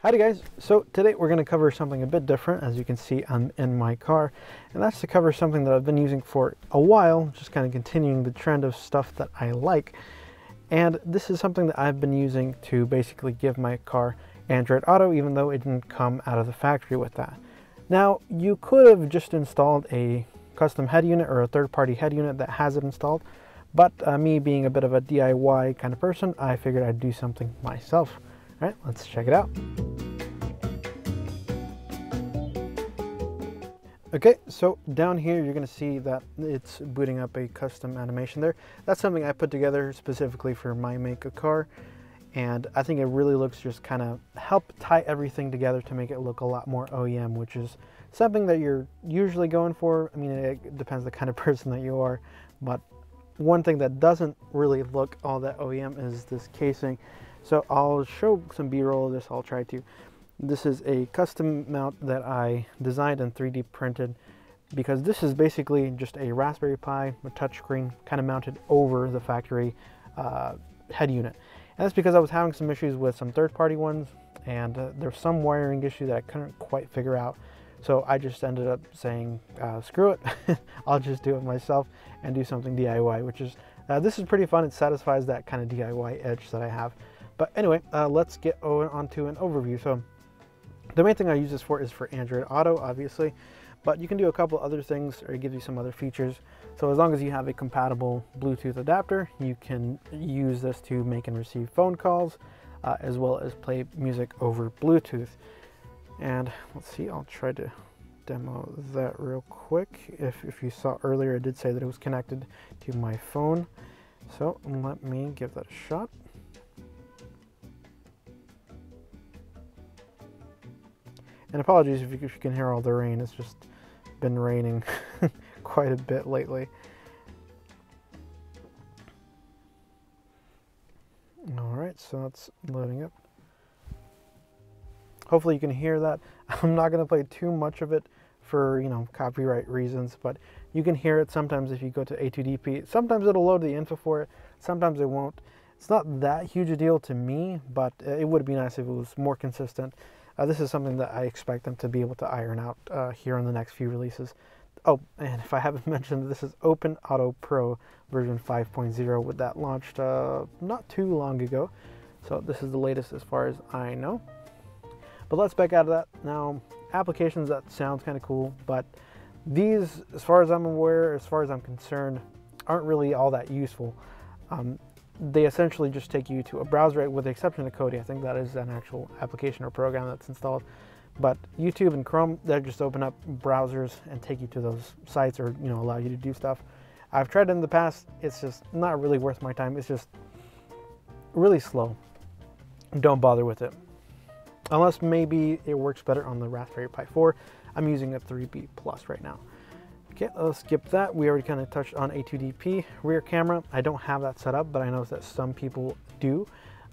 Howdy guys, so today we're going to cover something a bit different as you can see I'm in my car and that's to cover something that I've been using for a while, just kind of continuing the trend of stuff that I like and this is something that I've been using to basically give my car Android Auto even though it didn't come out of the factory with that. Now you could have just installed a custom head unit or a third-party head unit that has it installed but uh, me being a bit of a DIY kind of person I figured I'd do something myself. All right, let's check it out. Okay, so down here you're to see that it's booting up a custom animation there. That's something I put together specifically for my make a car and I think it really looks just kind of help tie everything together to make it look a lot more OEM, which is something that you're usually going for. I mean, it depends the kind of person that you are, but one thing that doesn't really look all that OEM is this casing. So I'll show some b-roll of this, I'll try to. This is a custom mount that I designed and 3D printed because this is basically just a Raspberry Pi a touchscreen kind of mounted over the factory uh, head unit. And that's because I was having some issues with some third-party ones and uh, there's some wiring issue that I couldn't quite figure out. So I just ended up saying, uh, screw it, I'll just do it myself and do something DIY, which is, uh, this is pretty fun. It satisfies that kind of DIY edge that I have. But anyway, uh, let's get on to an overview. So the main thing I use this for is for Android Auto, obviously, but you can do a couple other things or it gives you some other features. So as long as you have a compatible Bluetooth adapter, you can use this to make and receive phone calls, uh, as well as play music over Bluetooth. And let's see, I'll try to demo that real quick. If, if you saw earlier, I did say that it was connected to my phone. So let me give that a shot. And apologies if you, if you can hear all the rain, it's just been raining quite a bit lately. Alright, so that's loading up. Hopefully you can hear that. I'm not going to play too much of it for, you know, copyright reasons, but you can hear it sometimes if you go to A2DP. Sometimes it'll load the info for it, sometimes it won't. It's not that huge a deal to me, but uh, it would be nice if it was more consistent. Uh, this is something that I expect them to be able to iron out uh, here in the next few releases. Oh, and if I haven't mentioned, this is Open Auto Pro version 5.0 with that launched uh, not too long ago. So this is the latest as far as I know. But let's back out of that. Now, applications, that sounds kind of cool, but these, as far as I'm aware, as far as I'm concerned, aren't really all that useful. Um, they essentially just take you to a browser, with the exception of Kodi. I think that is an actual application or program that's installed. But YouTube and Chrome, they just open up browsers and take you to those sites or you know allow you to do stuff. I've tried it in the past. It's just not really worth my time. It's just really slow. Don't bother with it. Unless maybe it works better on the Raspberry Pi 4. I'm using a 3B Plus right now. Okay, let's skip that. We already kind of touched on A2DP rear camera. I don't have that set up, but I know that some people do.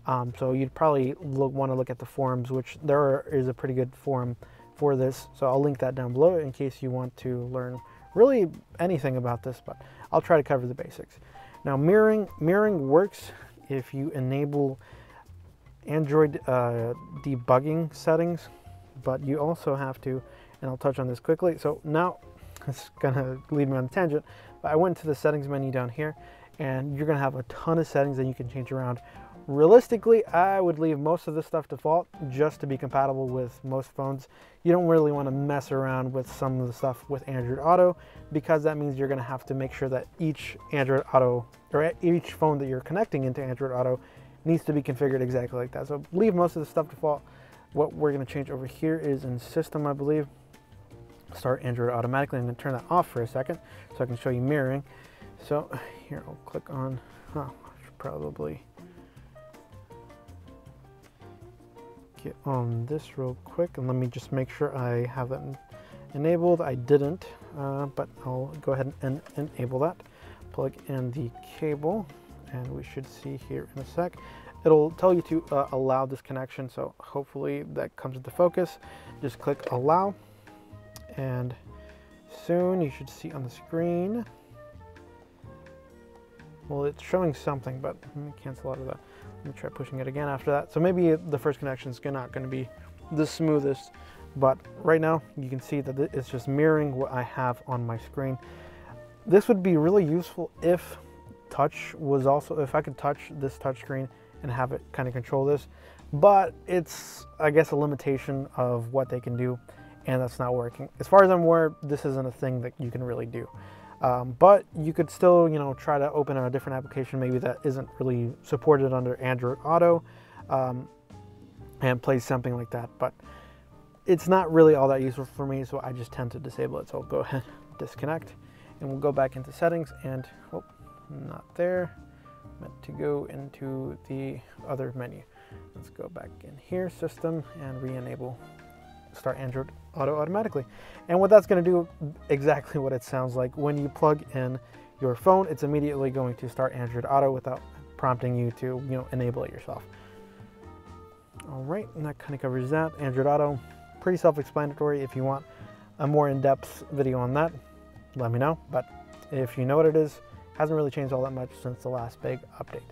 Um, so you'd probably want to look at the forums, which there is a pretty good forum for this. So I'll link that down below in case you want to learn really anything about this, but I'll try to cover the basics. Now mirroring, mirroring works if you enable Android uh, debugging settings, but you also have to, and I'll touch on this quickly. So now it's gonna lead me on a tangent, but I went to the settings menu down here and you're gonna have a ton of settings that you can change around. Realistically, I would leave most of this stuff default just to be compatible with most phones. You don't really want to mess around with some of the stuff with Android Auto because that means you're to have to make sure that each Android Auto or each phone that you're connecting into Android Auto needs to be configured exactly like that. So leave most of the stuff default. What we're to change over here is in system, I believe start Android automatically. I'm to turn that off for a second so I can show you mirroring. So here I'll click on, oh, I should probably get on this real quick and let me just make sure I have that enabled. I didn't, uh, but I'll go ahead and enable that. Plug in the cable and we should see here in a sec. It'll tell you to uh, allow this connection, so hopefully that comes into focus. Just click allow and soon you should see on the screen. Well it's showing something but let me cancel out of that let me try pushing it again after that. So maybe the first connection is not going to be the smoothest, but right now you can see that it's just mirroring what I have on my screen. This would be really useful if touch was also, if I could touch this touchscreen and have it kind of control this, but it's, I guess, a limitation of what they can do, and that's not working. As far as I'm aware, this isn't a thing that you can really do. Um, but you could still, you know, try to open a different application maybe that isn't really supported under Android Auto um, and play something like that. But it's not really all that useful for me, so I just tend to disable it. So I'll go ahead, disconnect, and we'll go back into settings and, oh, not there. Meant to go into the other menu. Let's go back in here, system, and re-enable start Android Auto automatically. And what that's going to do exactly what it sounds like. When you plug in your phone, it's immediately going to start Android Auto without prompting you to, you know, enable it yourself. All right, and that kind of covers that. Android Auto, pretty self-explanatory. If you want a more in-depth video on that, let me know. But if you know what it is, hasn't really changed all that much since the last big update.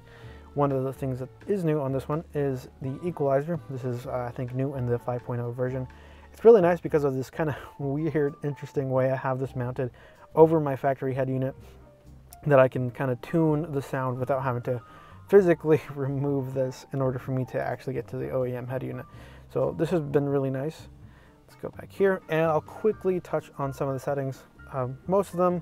One of the things that is new on this one is the equalizer. This is, uh, I think, new in the 5.0 version. It's really nice because of this kind of weird, interesting way I have this mounted over my factory head unit that I can kind of tune the sound without having to physically remove this in order for me to actually get to the OEM head unit. So this has been really nice. Let's go back here and I'll quickly touch on some of the settings. Um, most of them,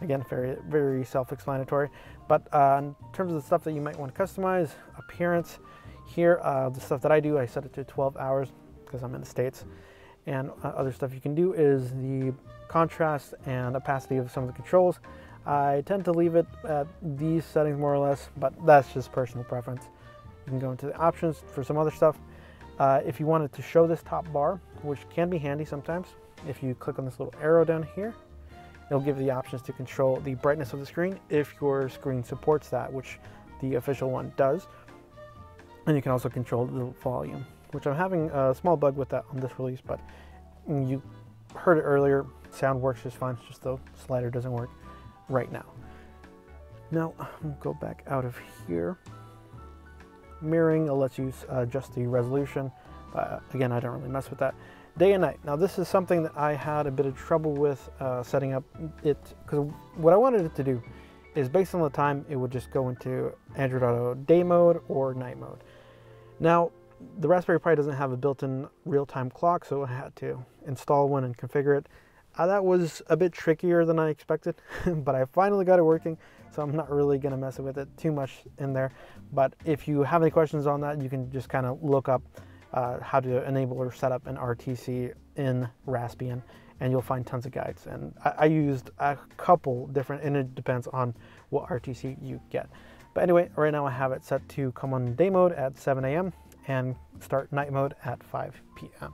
again, very, very self-explanatory, but uh, in terms of the stuff that you might want to customize, appearance, here, uh, the stuff that I do, I set it to 12 hours because I'm in the States and uh, other stuff you can do is the contrast and opacity of some of the controls. I tend to leave it at these settings more or less, but that's just personal preference. You can go into the options for some other stuff. Uh, if you wanted to show this top bar, which can be handy sometimes, if you click on this little arrow down here, it'll give you the options to control the brightness of the screen if your screen supports that, which the official one does. And you can also control the volume which I'm having a small bug with that on this release, but you heard it earlier, sound works just fine, it's just the slider doesn't work right now. Now, I'll go back out of here. Mirroring lets you adjust the resolution. Uh, again, I don't really mess with that. Day and night. Now, this is something that I had a bit of trouble with uh, setting up it, because what I wanted it to do is based on the time, it would just go into Android Auto day mode or night mode. Now, the Raspberry Pi doesn't have a built-in real-time clock, so I had to install one and configure it. Uh, that was a bit trickier than I expected, but I finally got it working, so I'm not really going to mess with it too much in there. But if you have any questions on that, you can just kind of look up uh, how to enable or set up an RTC in Raspbian, and you'll find tons of guides. And I, I used a couple different, and it depends on what RTC you get. But anyway, right now I have it set to come on day mode at 7 a.m and start night mode at 5 p.m.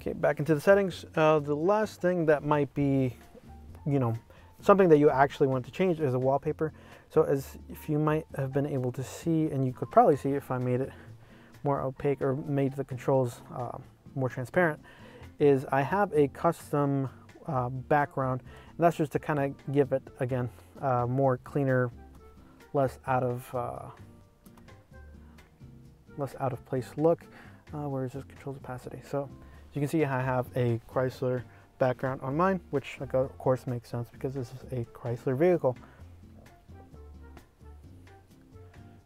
Okay, back into the settings. Uh, the last thing that might be, you know, something that you actually want to change is a wallpaper. So as if you might have been able to see, and you could probably see if I made it more opaque or made the controls uh, more transparent, is I have a custom uh, background, and that's just to kind of give it, again, uh, more cleaner less out of uh, less out of place look. Uh, where is this controls opacity? So you can see I have a Chrysler background on mine, which of course makes sense because this is a Chrysler vehicle.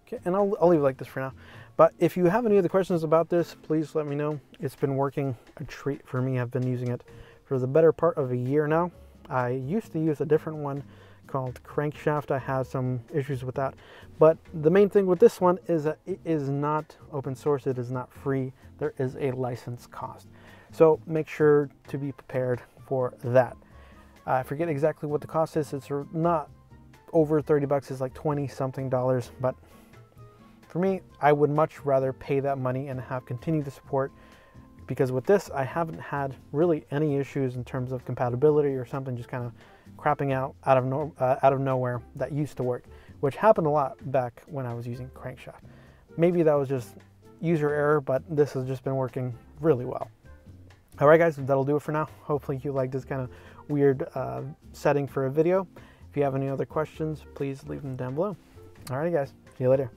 Okay, and I'll, I'll leave it like this for now. But if you have any other questions about this, please let me know. It's been working a treat for me. I've been using it for the better part of a year now. I used to use a different one called Crankshaft. I have some issues with that. But the main thing with this one is that it is not open source. It is not free. There is a license cost. So make sure to be prepared for that. I forget exactly what the cost is. It's not over 30 bucks. It's like 20 something dollars. But for me, I would much rather pay that money and have continued support because with this, I haven't had really any issues in terms of compatibility or something just kind of crapping out out of, no, uh, out of nowhere that used to work, which happened a lot back when I was using Crankshaft. Maybe that was just user error, but this has just been working really well. All right, guys, that'll do it for now. Hopefully you like this kind of weird uh, setting for a video. If you have any other questions, please leave them down below. All right, guys, see you later.